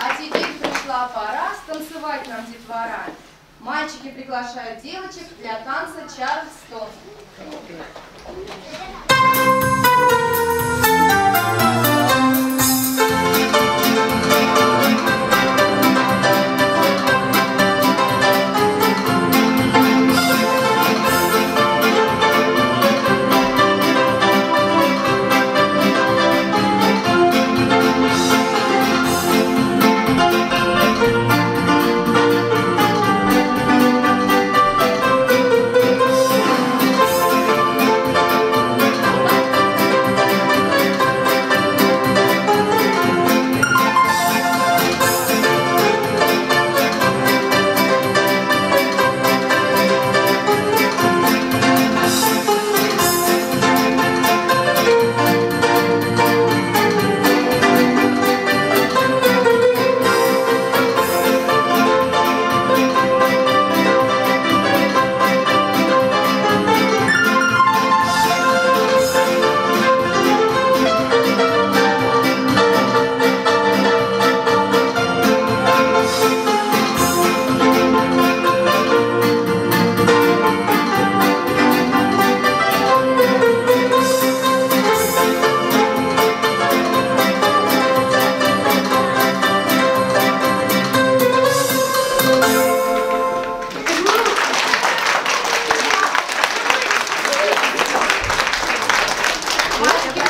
А теперь пришла пора станцевать нам детвора. Мальчики приглашают девочек для танца Чарльстон. Gracias.